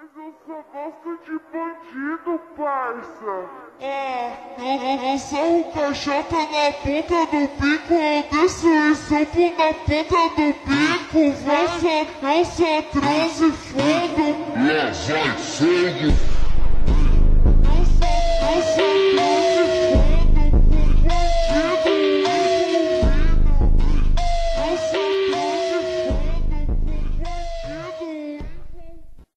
Mas eu só gosto de bandido, parça. Ah, eu, vou lançar um o caixota na ponta do bico, eu desço e sopro na ponta do bico. Vai só, eu só transe fogo. Lá vai fogo!